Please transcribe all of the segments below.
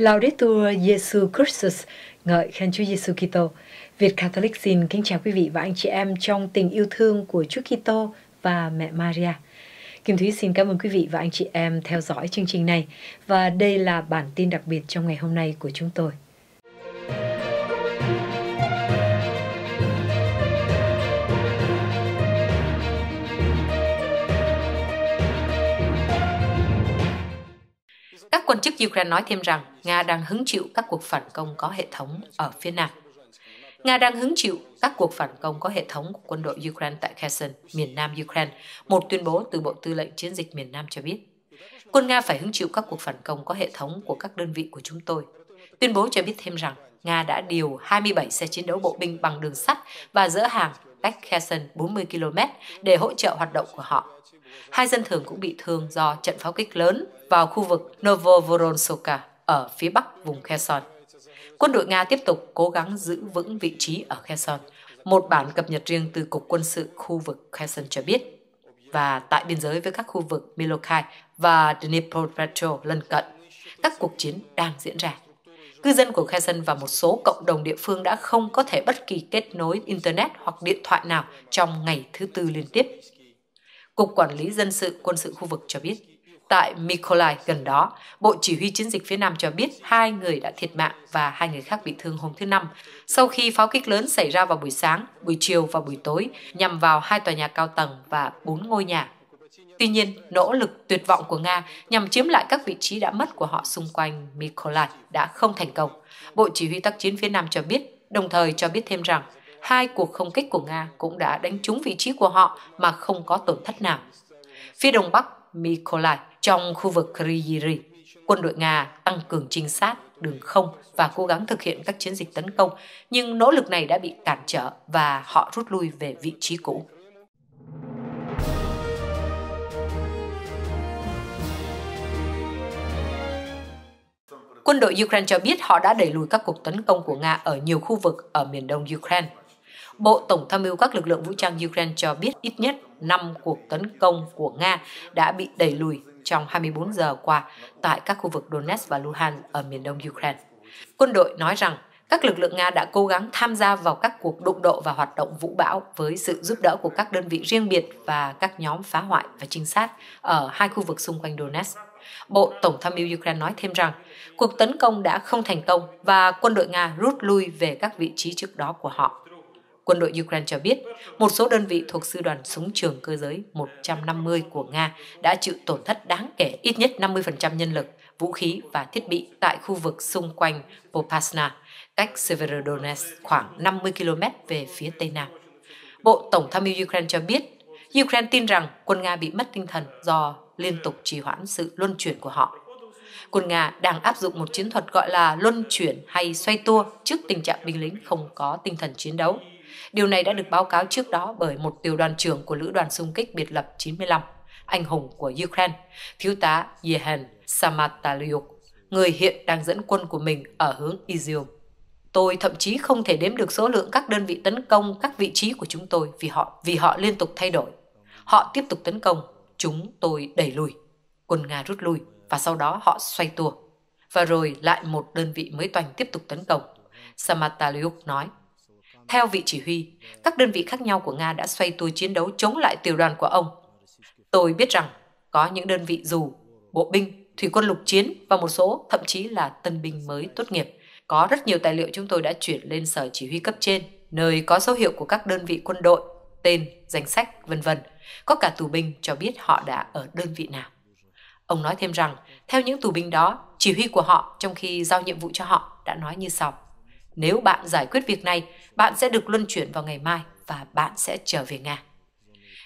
Laudetur Jesu Christus, ngợi khen Chúa Giêsu Kitô. Việt Catholic xin kính chào quý vị và anh chị em trong tình yêu thương của Chúa Kitô và mẹ Maria. Kim Thúy xin cảm ơn quý vị và anh chị em theo dõi chương trình này và đây là bản tin đặc biệt trong ngày hôm nay của chúng tôi. Ukraine nói thêm rằng Nga đang hứng chịu các cuộc phản công có hệ thống ở phía Nam. Nga đang hứng chịu các cuộc phản công có hệ thống của quân đội Ukraine tại Kherson, miền nam Ukraine, một tuyên bố từ Bộ Tư lệnh Chiến dịch miền Nam cho biết. Quân Nga phải hứng chịu các cuộc phản công có hệ thống của các đơn vị của chúng tôi. Tuyên bố cho biết thêm rằng Nga đã điều 27 xe chiến đấu bộ binh bằng đường sắt và dỡ hàng cách Kherson 40 km để hỗ trợ hoạt động của họ. Hai dân thường cũng bị thương do trận pháo kích lớn vào khu vực Novovoronsoka ở phía bắc vùng Kherson. Quân đội Nga tiếp tục cố gắng giữ vững vị trí ở Kherson. Một bản cập nhật riêng từ Cục Quân sự khu vực Kherson cho biết. Và tại biên giới với các khu vực Milokai và Dnipropetrovsk lân cận, các cuộc chiến đang diễn ra. Cư dân của Kherson và một số cộng đồng địa phương đã không có thể bất kỳ kết nối Internet hoặc điện thoại nào trong ngày thứ tư liên tiếp. Cục Quản lý Dân sự Quân sự khu vực cho biết, tại Mykolaiv gần đó, Bộ Chỉ huy Chiến dịch phía Nam cho biết hai người đã thiệt mạng và hai người khác bị thương hôm thứ Năm sau khi pháo kích lớn xảy ra vào buổi sáng, buổi chiều và buổi tối nhằm vào hai tòa nhà cao tầng và bốn ngôi nhà. Tuy nhiên, nỗ lực tuyệt vọng của Nga nhằm chiếm lại các vị trí đã mất của họ xung quanh Mykolaiv đã không thành công. Bộ Chỉ huy tác chiến phía Nam cho biết, đồng thời cho biết thêm rằng hai cuộc không kích của Nga cũng đã đánh trúng vị trí của họ mà không có tổn thất nào. Phía đông bắc Mykolaiv trong khu vực Kryiri, quân đội Nga tăng cường trinh sát, đường không và cố gắng thực hiện các chiến dịch tấn công, nhưng nỗ lực này đã bị cản trở và họ rút lui về vị trí cũ. Quân đội Ukraine cho biết họ đã đẩy lùi các cuộc tấn công của Nga ở nhiều khu vực ở miền đông Ukraine. Bộ Tổng tham mưu các lực lượng vũ trang Ukraine cho biết ít nhất 5 cuộc tấn công của Nga đã bị đẩy lùi trong 24 giờ qua tại các khu vực Donetsk và Luhansk ở miền đông Ukraine. Quân đội nói rằng các lực lượng Nga đã cố gắng tham gia vào các cuộc đụng độ và hoạt động vũ bão với sự giúp đỡ của các đơn vị riêng biệt và các nhóm phá hoại và trinh sát ở hai khu vực xung quanh Donetsk. Bộ Tổng tham mưu Ukraine nói thêm rằng cuộc tấn công đã không thành công và quân đội Nga rút lui về các vị trí trước đó của họ. Quân đội Ukraine cho biết một số đơn vị thuộc sư đoàn súng trường cơ giới 150 của Nga đã chịu tổn thất đáng kể ít nhất 50% nhân lực, vũ khí và thiết bị tại khu vực xung quanh Popasna, cách Severodonetsk khoảng 50 km về phía tây nam. Bộ Tổng tham mưu Ukraine cho biết Ukraine tin rằng quân Nga bị mất tinh thần do liên tục trì hoãn sự luân chuyển của họ. Quân Nga đang áp dụng một chiến thuật gọi là luân chuyển hay xoay tua trước tình trạng binh lính không có tinh thần chiến đấu. Điều này đã được báo cáo trước đó bởi một tiểu đoàn trưởng của Lữ đoàn xung kích biệt lập 95, anh hùng của Ukraine, thiếu tá Yehen Samataliuk, người hiện đang dẫn quân của mình ở hướng Izium. Tôi thậm chí không thể đếm được số lượng các đơn vị tấn công các vị trí của chúng tôi vì họ vì họ liên tục thay đổi. Họ tiếp tục tấn công, chúng tôi đẩy lùi. Quân Nga rút lui và sau đó họ xoay tua. Và rồi lại một đơn vị mới toành tiếp tục tấn công. Samataliuk nói. Theo vị chỉ huy, các đơn vị khác nhau của Nga đã xoay tua chiến đấu chống lại tiểu đoàn của ông. Tôi biết rằng có những đơn vị dù, bộ binh, thủy quân lục chiến và một số thậm chí là tân binh mới tốt nghiệp. Có rất nhiều tài liệu chúng tôi đã chuyển lên sở chỉ huy cấp trên, nơi có dấu hiệu của các đơn vị quân đội, tên, danh sách, vân vân. Có cả tù binh cho biết họ đã ở đơn vị nào. Ông nói thêm rằng, theo những tù binh đó, chỉ huy của họ trong khi giao nhiệm vụ cho họ đã nói như sau. Nếu bạn giải quyết việc này, bạn sẽ được luân chuyển vào ngày mai và bạn sẽ trở về Nga.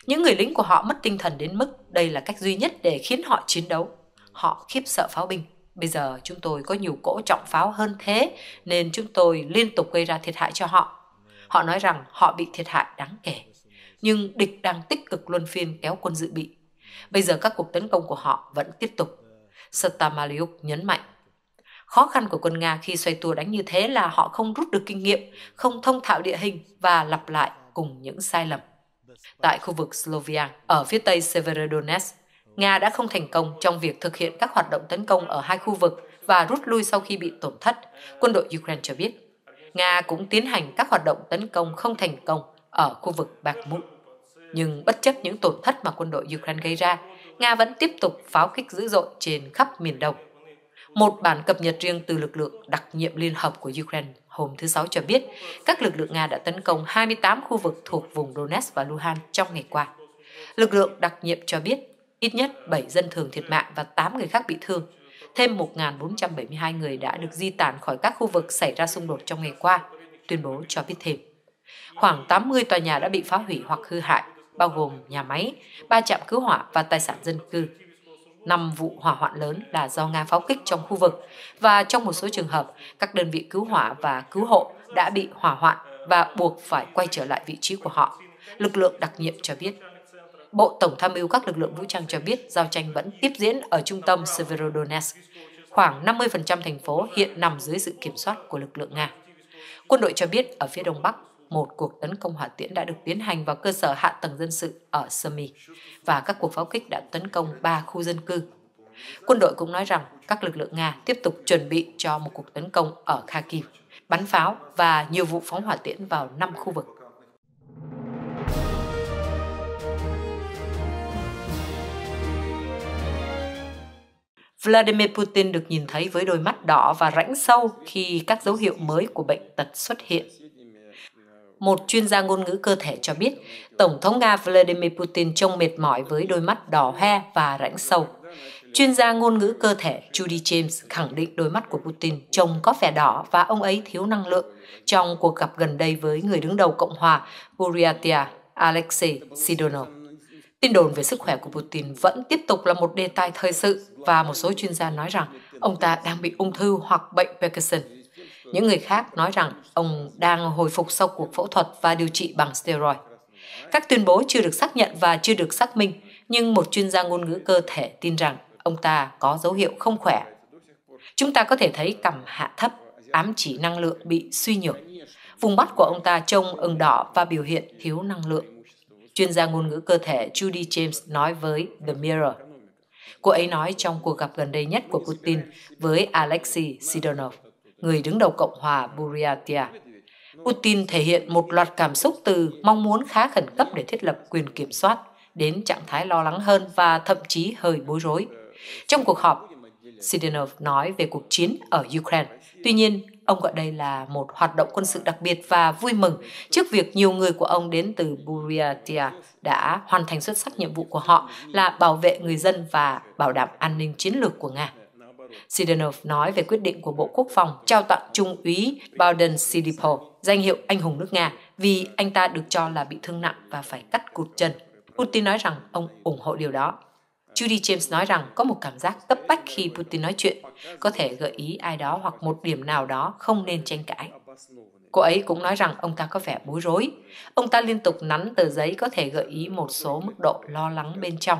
Những người lính của họ mất tinh thần đến mức đây là cách duy nhất để khiến họ chiến đấu. Họ khiếp sợ pháo binh. Bây giờ chúng tôi có nhiều cỗ trọng pháo hơn thế nên chúng tôi liên tục gây ra thiệt hại cho họ. Họ nói rằng họ bị thiệt hại đáng kể. Nhưng địch đang tích cực luân phiên kéo quân dự bị. Bây giờ các cuộc tấn công của họ vẫn tiếp tục. Stamaliuk nhấn mạnh Khó khăn của quân Nga khi xoay tua đánh như thế là họ không rút được kinh nghiệm, không thông thạo địa hình và lặp lại cùng những sai lầm. Tại khu vực Slovian, ở phía tây Severodonetsk, Nga đã không thành công trong việc thực hiện các hoạt động tấn công ở hai khu vực và rút lui sau khi bị tổn thất, quân đội Ukraine cho biết. Nga cũng tiến hành các hoạt động tấn công không thành công ở khu vực Bakhmut. Nhưng bất chấp những tổn thất mà quân đội Ukraine gây ra, Nga vẫn tiếp tục pháo kích dữ dội trên khắp miền Đông. Một bản cập nhật riêng từ lực lượng đặc nhiệm Liên Hợp của Ukraine hôm thứ Sáu cho biết các lực lượng Nga đã tấn công 28 khu vực thuộc vùng Donetsk và Luhansk trong ngày qua. Lực lượng đặc nhiệm cho biết ít nhất 7 dân thường thiệt mạng và 8 người khác bị thương. Thêm 1.472 người đã được di tản khỏi các khu vực xảy ra xung đột trong ngày qua, tuyên bố cho biết thêm. Khoảng 80 tòa nhà đã bị phá hủy hoặc hư hại, bao gồm nhà máy, ba trạm cứu hỏa và tài sản dân cư. Năm vụ hỏa hoạn lớn là do Nga pháo kích trong khu vực và trong một số trường hợp, các đơn vị cứu hỏa và cứu hộ đã bị hỏa hoạn và buộc phải quay trở lại vị trí của họ. Lực lượng đặc nhiệm cho biết. Bộ Tổng tham mưu các lực lượng vũ trang cho biết giao tranh vẫn tiếp diễn ở trung tâm Severodonetsk. Khoảng 50% thành phố hiện nằm dưới sự kiểm soát của lực lượng Nga. Quân đội cho biết ở phía đông bắc, một cuộc tấn công hỏa tiễn đã được tiến hành vào cơ sở hạ tầng dân sự ở Sumy và các cuộc pháo kích đã tấn công ba khu dân cư. Quân đội cũng nói rằng các lực lượng Nga tiếp tục chuẩn bị cho một cuộc tấn công ở Kharkiv, bắn pháo và nhiều vụ phóng hỏa tiễn vào năm khu vực. Vladimir Putin được nhìn thấy với đôi mắt đỏ và rãnh sâu khi các dấu hiệu mới của bệnh tật xuất hiện. Một chuyên gia ngôn ngữ cơ thể cho biết, Tổng thống Nga Vladimir Putin trông mệt mỏi với đôi mắt đỏ hoe và rãnh sâu. Chuyên gia ngôn ngữ cơ thể Judy James khẳng định đôi mắt của Putin trông có vẻ đỏ và ông ấy thiếu năng lượng trong cuộc gặp gần đây với người đứng đầu Cộng hòa Buryatia Alexei Sidonov. Tin đồn về sức khỏe của Putin vẫn tiếp tục là một đề tài thời sự và một số chuyên gia nói rằng ông ta đang bị ung thư hoặc bệnh Parkinson. Những người khác nói rằng ông đang hồi phục sau cuộc phẫu thuật và điều trị bằng steroid. Các tuyên bố chưa được xác nhận và chưa được xác minh, nhưng một chuyên gia ngôn ngữ cơ thể tin rằng ông ta có dấu hiệu không khỏe. Chúng ta có thể thấy cằm hạ thấp, ám chỉ năng lượng bị suy nhược. Vùng mắt của ông ta trông ửng đỏ và biểu hiện thiếu năng lượng. Chuyên gia ngôn ngữ cơ thể Judy James nói với The Mirror. Cô ấy nói trong cuộc gặp gần đây nhất của Putin với Alexei Sidonov người đứng đầu Cộng hòa Buryatia. Putin thể hiện một loạt cảm xúc từ mong muốn khá khẩn cấp để thiết lập quyền kiểm soát đến trạng thái lo lắng hơn và thậm chí hơi bối rối. Trong cuộc họp, Sidenov nói về cuộc chiến ở Ukraine. Tuy nhiên, ông gọi đây là một hoạt động quân sự đặc biệt và vui mừng trước việc nhiều người của ông đến từ Buryatia đã hoàn thành xuất sắc nhiệm vụ của họ là bảo vệ người dân và bảo đảm an ninh chiến lược của Nga. Sidenov nói về quyết định của Bộ Quốc phòng trao tặng Trung úy Bowden Sidipo danh hiệu anh hùng nước Nga vì anh ta được cho là bị thương nặng và phải cắt cụt chân. Putin nói rằng ông ủng hộ điều đó. Judy James nói rằng có một cảm giác cấp bách khi Putin nói chuyện, có thể gợi ý ai đó hoặc một điểm nào đó không nên tranh cãi. Cô ấy cũng nói rằng ông ta có vẻ bối rối. Ông ta liên tục nắn tờ giấy có thể gợi ý một số mức độ lo lắng bên trong.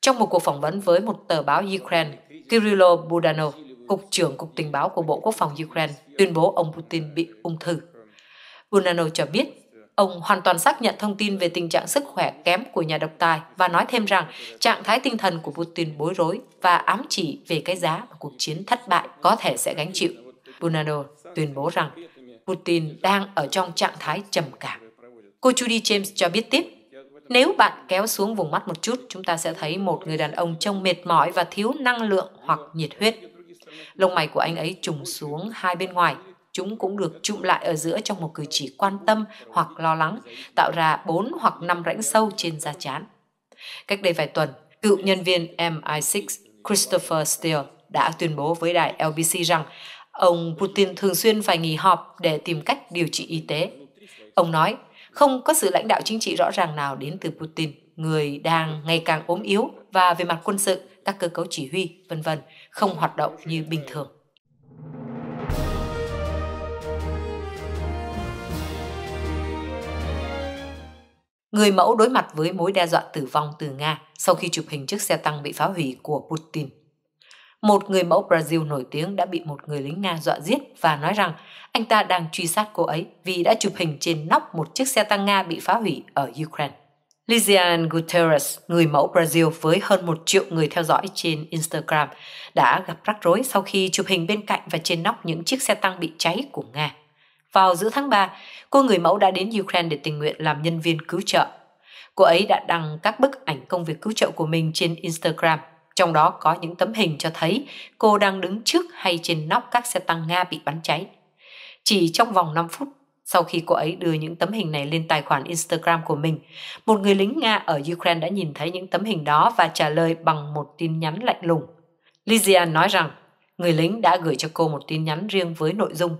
Trong một cuộc phỏng vấn với một tờ báo Ukraine, Kirilo Budanov, Cục trưởng Cục Tình báo của Bộ Quốc phòng Ukraine, tuyên bố ông Putin bị ung thư. Budanov cho biết, ông hoàn toàn xác nhận thông tin về tình trạng sức khỏe kém của nhà độc tài và nói thêm rằng trạng thái tinh thần của Putin bối rối và ám chỉ về cái giá mà cuộc chiến thất bại có thể sẽ gánh chịu. Budanov tuyên bố rằng Putin đang ở trong trạng thái trầm cảm. Cô Judy James cho biết tiếp, nếu bạn kéo xuống vùng mắt một chút, chúng ta sẽ thấy một người đàn ông trông mệt mỏi và thiếu năng lượng hoặc nhiệt huyết. Lông mày của anh ấy trùng xuống hai bên ngoài. Chúng cũng được trụm lại ở giữa trong một cử chỉ quan tâm hoặc lo lắng, tạo ra bốn hoặc năm rãnh sâu trên da chán. Cách đây vài tuần, cựu nhân viên MI6 Christopher Steele đã tuyên bố với đài LBC rằng ông Putin thường xuyên phải nghỉ họp để tìm cách điều trị y tế. Ông nói, không có sự lãnh đạo chính trị rõ ràng nào đến từ Putin, người đang ngày càng ốm yếu và về mặt quân sự, các cơ cấu chỉ huy, vân vân không hoạt động như bình thường. Người mẫu đối mặt với mối đe dọa tử vong từ Nga sau khi chụp hình chiếc xe tăng bị phá hủy của Putin một người mẫu Brazil nổi tiếng đã bị một người lính Nga dọa giết và nói rằng anh ta đang truy sát cô ấy vì đã chụp hình trên nóc một chiếc xe tăng Nga bị phá hủy ở Ukraine. Lilian Guterres, người mẫu Brazil với hơn một triệu người theo dõi trên Instagram, đã gặp rắc rối sau khi chụp hình bên cạnh và trên nóc những chiếc xe tăng bị cháy của Nga. Vào giữa tháng 3, cô người mẫu đã đến Ukraine để tình nguyện làm nhân viên cứu trợ. Cô ấy đã đăng các bức ảnh công việc cứu trợ của mình trên Instagram, trong đó có những tấm hình cho thấy cô đang đứng trước hay trên nóc các xe tăng Nga bị bắn cháy. Chỉ trong vòng 5 phút, sau khi cô ấy đưa những tấm hình này lên tài khoản Instagram của mình, một người lính Nga ở Ukraine đã nhìn thấy những tấm hình đó và trả lời bằng một tin nhắn lạnh lùng. lydia nói rằng người lính đã gửi cho cô một tin nhắn riêng với nội dung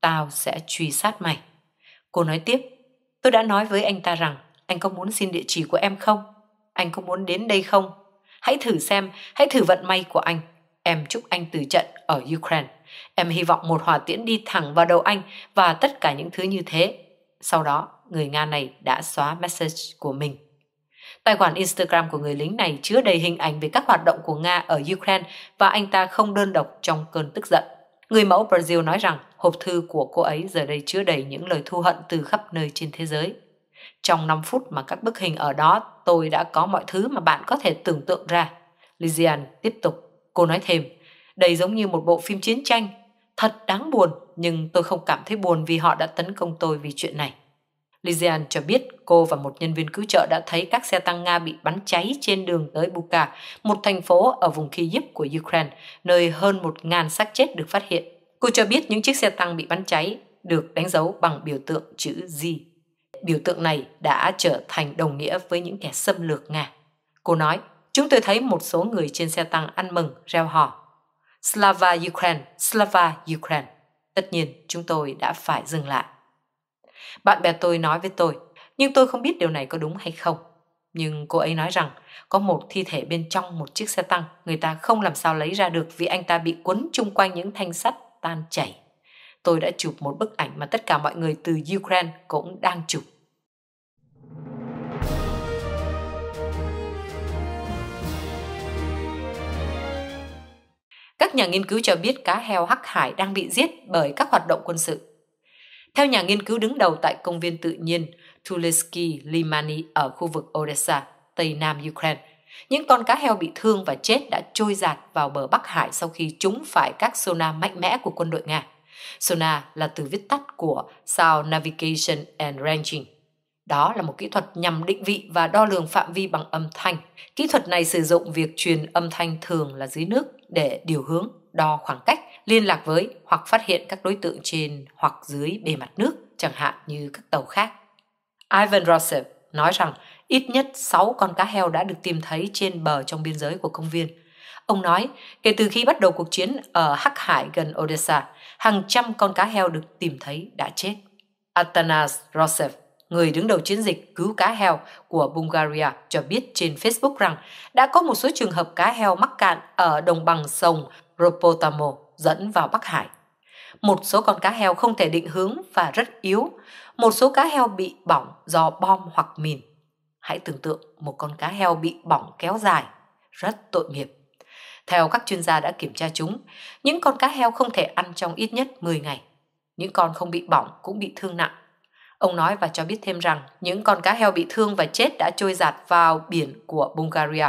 Tao sẽ truy sát mày. Cô nói tiếp, tôi đã nói với anh ta rằng anh có muốn xin địa chỉ của em không? Anh có muốn đến đây không? Hãy thử xem, hãy thử vận may của anh. Em chúc anh từ trận ở Ukraine. Em hy vọng một hỏa tiễn đi thẳng vào đầu anh và tất cả những thứ như thế. Sau đó, người Nga này đã xóa message của mình. Tài khoản Instagram của người lính này chứa đầy hình ảnh về các hoạt động của Nga ở Ukraine và anh ta không đơn độc trong cơn tức giận. Người mẫu Brazil nói rằng hộp thư của cô ấy giờ đây chứa đầy những lời thu hận từ khắp nơi trên thế giới. Trong 5 phút mà các bức hình ở đó, tôi đã có mọi thứ mà bạn có thể tưởng tượng ra. Lizian tiếp tục. Cô nói thêm, đây giống như một bộ phim chiến tranh. Thật đáng buồn, nhưng tôi không cảm thấy buồn vì họ đã tấn công tôi vì chuyện này. Lizian cho biết cô và một nhân viên cứu trợ đã thấy các xe tăng Nga bị bắn cháy trên đường tới Buka, một thành phố ở vùng Kyiv của Ukraine, nơi hơn một ngàn xác chết được phát hiện. Cô cho biết những chiếc xe tăng bị bắn cháy được đánh dấu bằng biểu tượng chữ G. Biểu tượng này đã trở thành đồng nghĩa với những kẻ xâm lược Nga. Cô nói, chúng tôi thấy một số người trên xe tăng ăn mừng, reo hò. Slava Ukraine, Slava Ukraine. Tất nhiên, chúng tôi đã phải dừng lại. Bạn bè tôi nói với tôi, nhưng tôi không biết điều này có đúng hay không. Nhưng cô ấy nói rằng có một thi thể bên trong một chiếc xe tăng người ta không làm sao lấy ra được vì anh ta bị quấn chung quanh những thanh sắt tan chảy. Tôi đã chụp một bức ảnh mà tất cả mọi người từ Ukraine cũng đang chụp. Các nhà nghiên cứu cho biết cá heo hắc hải đang bị giết bởi các hoạt động quân sự. Theo nhà nghiên cứu đứng đầu tại công viên tự nhiên Tulesky Limani ở khu vực Odessa, Tây Nam Ukraine, những con cá heo bị thương và chết đã trôi giạt vào bờ Bắc Hải sau khi chúng phải các sonar mạnh mẽ của quân đội Nga. Sonar là từ viết tắt của Sound Navigation and Ranging. Đó là một kỹ thuật nhằm định vị và đo lường phạm vi bằng âm thanh. Kỹ thuật này sử dụng việc truyền âm thanh thường là dưới nước để điều hướng, đo khoảng cách, liên lạc với hoặc phát hiện các đối tượng trên hoặc dưới bề mặt nước, chẳng hạn như các tàu khác. Ivan Rosev nói rằng ít nhất 6 con cá heo đã được tìm thấy trên bờ trong biên giới của công viên. Ông nói, kể từ khi bắt đầu cuộc chiến ở Hắc Hải gần Odessa, hàng trăm con cá heo được tìm thấy đã chết. Atanas Rosev, người đứng đầu chiến dịch cứu cá heo của Bulgaria cho biết trên Facebook rằng đã có một số trường hợp cá heo mắc cạn ở đồng bằng sông Ropotamo dẫn vào Bắc Hải. Một số con cá heo không thể định hướng và rất yếu. Một số cá heo bị bỏng do bom hoặc mìn. Hãy tưởng tượng một con cá heo bị bỏng kéo dài. Rất tội nghiệp. Theo các chuyên gia đã kiểm tra chúng, những con cá heo không thể ăn trong ít nhất 10 ngày. Những con không bị bỏng cũng bị thương nặng. Ông nói và cho biết thêm rằng những con cá heo bị thương và chết đã trôi giạt vào biển của Bulgaria,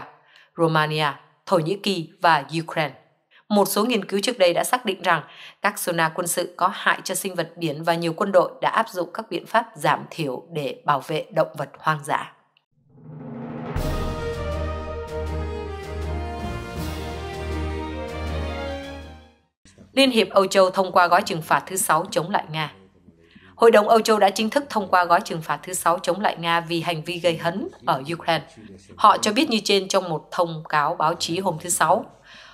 Romania, Thổ Nhĩ Kỳ và Ukraine. Một số nghiên cứu trước đây đã xác định rằng các sonar quân sự có hại cho sinh vật biển và nhiều quân đội đã áp dụng các biện pháp giảm thiểu để bảo vệ động vật hoang dã. Liên hiệp Âu Châu thông qua gói trừng phạt thứ 6 chống lại Nga. Hội đồng Âu Châu đã chính thức thông qua gói trừng phạt thứ 6 chống lại Nga vì hành vi gây hấn ở Ukraine. Họ cho biết như trên trong một thông cáo báo chí hôm thứ Sáu.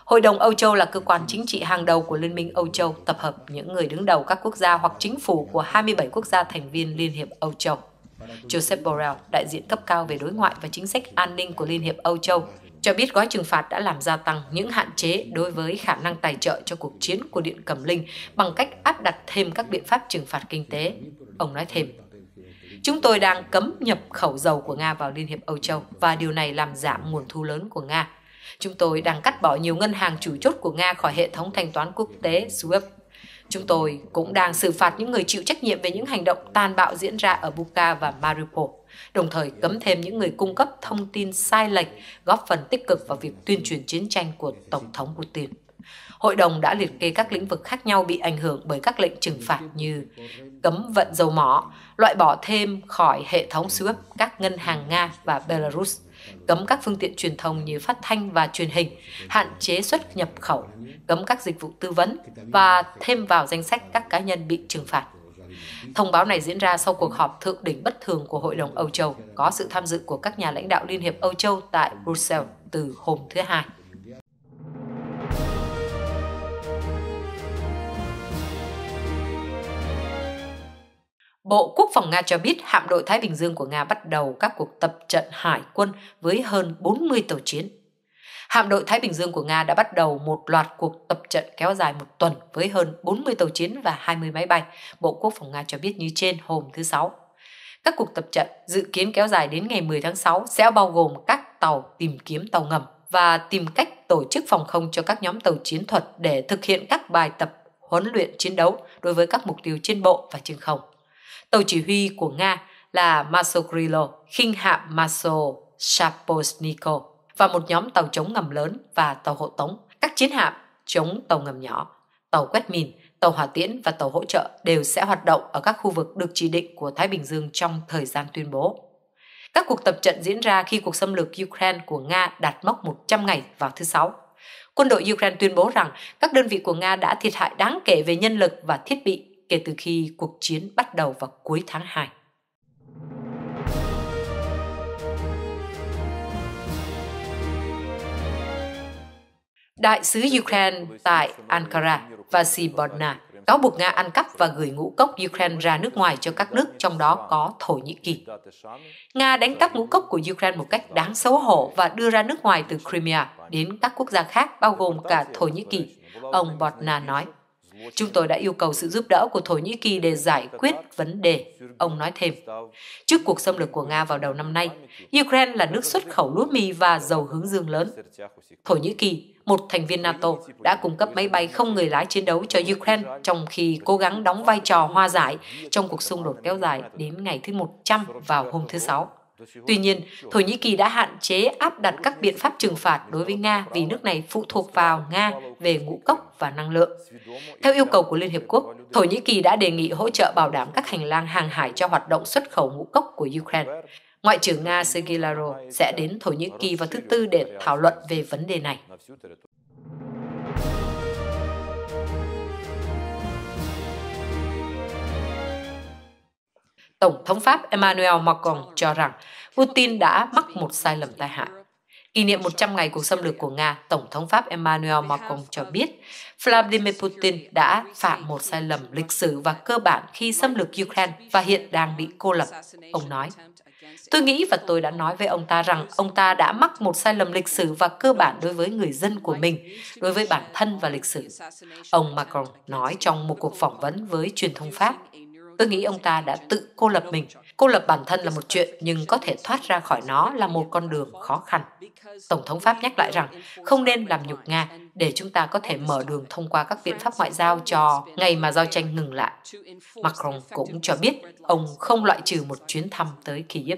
Hội đồng Âu Châu là cơ quan chính trị hàng đầu của Liên minh Âu Châu, tập hợp những người đứng đầu các quốc gia hoặc chính phủ của 27 quốc gia thành viên Liên hiệp Âu Châu. Joseph Borrell, đại diện cấp cao về đối ngoại và chính sách an ninh của Liên hiệp Âu Châu, cho biết gói trừng phạt đã làm gia tăng những hạn chế đối với khả năng tài trợ cho cuộc chiến của Điện Cẩm Linh bằng cách áp đặt thêm các biện pháp trừng phạt kinh tế. Ông nói thêm, Chúng tôi đang cấm nhập khẩu dầu của Nga vào Liên hiệp Âu Châu và điều này làm giảm nguồn thu lớn của Nga. Chúng tôi đang cắt bỏ nhiều ngân hàng chủ chốt của Nga khỏi hệ thống thanh toán quốc tế SWIFT. Chúng tôi cũng đang xử phạt những người chịu trách nhiệm về những hành động tàn bạo diễn ra ở Buka và Mariupol đồng thời cấm thêm những người cung cấp thông tin sai lệch, góp phần tích cực vào việc tuyên truyền chiến tranh của Tổng thống Putin. Hội đồng đã liệt kê các lĩnh vực khác nhau bị ảnh hưởng bởi các lệnh trừng phạt như cấm vận dầu mỏ, loại bỏ thêm khỏi hệ thống SWIFT các ngân hàng Nga và Belarus, cấm các phương tiện truyền thông như phát thanh và truyền hình, hạn chế xuất nhập khẩu, cấm các dịch vụ tư vấn và thêm vào danh sách các cá nhân bị trừng phạt. Thông báo này diễn ra sau cuộc họp thượng đỉnh bất thường của Hội đồng Âu Châu, có sự tham dự của các nhà lãnh đạo Liên hiệp Âu Châu tại Brussels từ hôm thứ Hai. Bộ Quốc phòng Nga cho biết hạm đội Thái Bình Dương của Nga bắt đầu các cuộc tập trận hải quân với hơn 40 tàu chiến. Hạm đội Thái Bình Dương của Nga đã bắt đầu một loạt cuộc tập trận kéo dài một tuần với hơn 40 tàu chiến và 20 máy bay, Bộ Quốc phòng Nga cho biết như trên hôm thứ Sáu. Các cuộc tập trận dự kiến kéo dài đến ngày 10 tháng 6 sẽ bao gồm các tàu tìm kiếm tàu ngầm và tìm cách tổ chức phòng không cho các nhóm tàu chiến thuật để thực hiện các bài tập huấn luyện chiến đấu đối với các mục tiêu trên bộ và trên không. Tàu chỉ huy của Nga là Maso Grillo, khinh hạm Maso Shaposniko và một nhóm tàu chống ngầm lớn và tàu hộ tống. Các chiến hạm chống tàu ngầm nhỏ, tàu quét mìn, tàu hỏa tiễn và tàu hỗ trợ đều sẽ hoạt động ở các khu vực được chỉ định của Thái Bình Dương trong thời gian tuyên bố. Các cuộc tập trận diễn ra khi cuộc xâm lược Ukraine của Nga đạt mốc 100 ngày vào thứ Sáu. Quân đội Ukraine tuyên bố rằng các đơn vị của Nga đã thiệt hại đáng kể về nhân lực và thiết bị kể từ khi cuộc chiến bắt đầu vào cuối tháng 2. Đại sứ Ukraine tại Ankara Vasibodna cáo buộc Nga ăn cắp và gửi ngũ cốc Ukraine ra nước ngoài cho các nước, trong đó có Thổ Nhĩ Kỳ. Nga đánh cắp ngũ cốc của Ukraine một cách đáng xấu hổ và đưa ra nước ngoài từ Crimea đến các quốc gia khác, bao gồm cả Thổ Nhĩ Kỳ, ông Bodna nói. Chúng tôi đã yêu cầu sự giúp đỡ của Thổ Nhĩ Kỳ để giải quyết vấn đề, ông nói thêm. Trước cuộc xâm lược của Nga vào đầu năm nay, Ukraine là nước xuất khẩu lúa mì và dầu hướng dương lớn. Thổ Nhĩ Kỳ, một thành viên NATO, đã cung cấp máy bay không người lái chiến đấu cho Ukraine trong khi cố gắng đóng vai trò hòa giải trong cuộc xung đột kéo dài đến ngày thứ 100 vào hôm thứ Sáu. Tuy nhiên, Thổ Nhĩ Kỳ đã hạn chế áp đặt các biện pháp trừng phạt đối với Nga vì nước này phụ thuộc vào Nga về ngũ cốc và năng lượng. Theo yêu cầu của Liên Hiệp Quốc, Thổ Nhĩ Kỳ đã đề nghị hỗ trợ bảo đảm các hành lang hàng hải cho hoạt động xuất khẩu ngũ cốc của Ukraine. Ngoại trưởng Nga Sergei Lavrov sẽ đến Thổ Nhĩ Kỳ vào thứ Tư để thảo luận về vấn đề này. Tổng thống Pháp Emmanuel Macron cho rằng Putin đã mắc một sai lầm tai hại. Kỷ niệm 100 ngày cuộc xâm lược của Nga, Tổng thống Pháp Emmanuel Macron cho biết Vladimir Putin đã phạm một sai lầm lịch sử và cơ bản khi xâm lược Ukraine và hiện đang bị cô lập, ông nói. Tôi nghĩ và tôi đã nói với ông ta rằng ông ta đã mắc một sai lầm lịch sử và cơ bản đối với người dân của mình, đối với bản thân và lịch sử. Ông Macron nói trong một cuộc phỏng vấn với truyền thông Pháp Tôi nghĩ ông ta đã tự cô lập mình. Cô lập bản thân là một chuyện, nhưng có thể thoát ra khỏi nó là một con đường khó khăn. Tổng thống Pháp nhắc lại rằng không nên làm nhục Nga để chúng ta có thể mở đường thông qua các biện pháp ngoại giao cho ngày mà giao tranh ngừng lại. Macron cũng cho biết ông không loại trừ một chuyến thăm tới Kyiv.